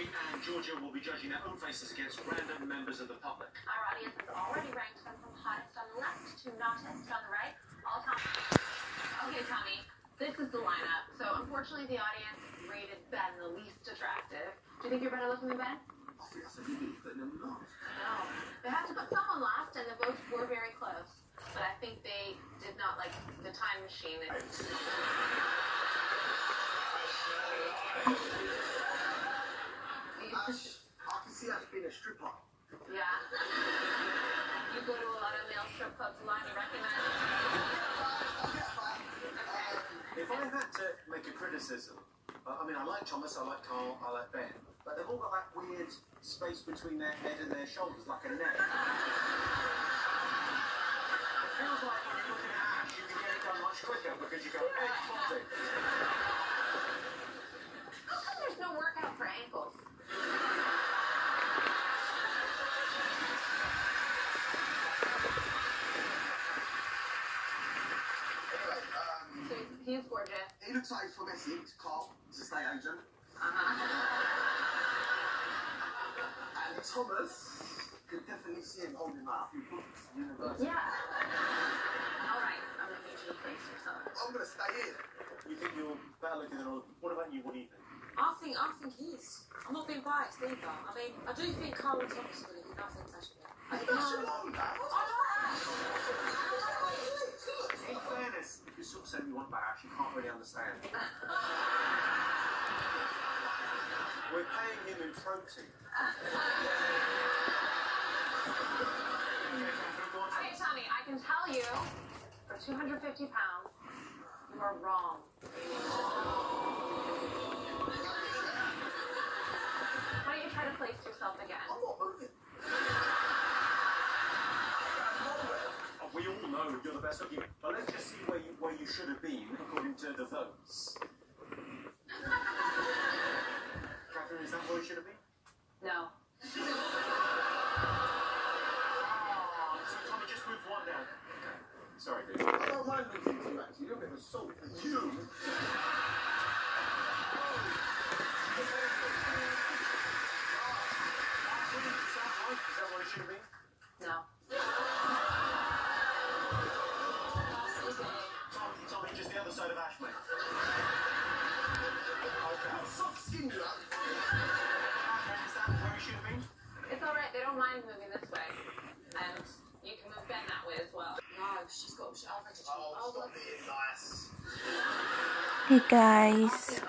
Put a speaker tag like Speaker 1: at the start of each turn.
Speaker 1: Tommy and Georgia will be judging their own faces against random members of the public.
Speaker 2: Our audience has already ranked them from hottest on the left to nottest on the right. All time. Okay, Tommy, this is the lineup. So unfortunately, the audience rated Ben the least attractive. Do you think you're better looking than Ben?
Speaker 3: I think I said you did, but no, not.
Speaker 2: No. They had to put someone last, and the votes were very close. But I think they did not like the time machine. It-
Speaker 3: Ash, I can see Ash being a stripper.
Speaker 2: yeah. You go to a lot of male strip clubs, line you recognize.
Speaker 1: If I had to make a criticism, I mean, I like Thomas, I like Carl, I like Ben, but they've all got that weird space between their head and their shoulders, like a neck. It feels like when you're looking at Ash, you can get it done much quicker because you go, hey,
Speaker 2: gorgeous.
Speaker 3: he looks like he's from Essex, Carl, he's a estate agent.
Speaker 2: Uh-huh.
Speaker 3: And Thomas, could definitely see him holding out a few books at university.
Speaker 2: Yeah. All right. I'm gonna need you to place yourself.
Speaker 3: I'm going to stay here.
Speaker 1: You think you're better looking than all What about you? What do you think?
Speaker 4: I think I think he is. I'm not being biased either. I mean, I do think Carl and Thomas are really good. I think that's good. I
Speaker 1: of you want back, you can't really understand. We're paying him in protein.
Speaker 2: Okay, Tommy, I can tell you, for 250 pounds, you are wrong. Why don't you try to place yourself again?
Speaker 3: I'm not moving.
Speaker 1: We all know you're the best looking, but let's just see where you where you should have been according to. Catherine, is that where you should have been?
Speaker 2: No.
Speaker 1: Oh, so Tommy, just move one down. Sorry, dude.
Speaker 3: I don't mind losing to you, actually. You're a bit of a salt. You.
Speaker 1: Is that where it should have been?
Speaker 2: No. Mind moving this way. And you can move Ben that way as well.
Speaker 4: No, she's got. She, to.
Speaker 3: Oh,
Speaker 4: I'll
Speaker 3: being nice.
Speaker 5: Hey guys.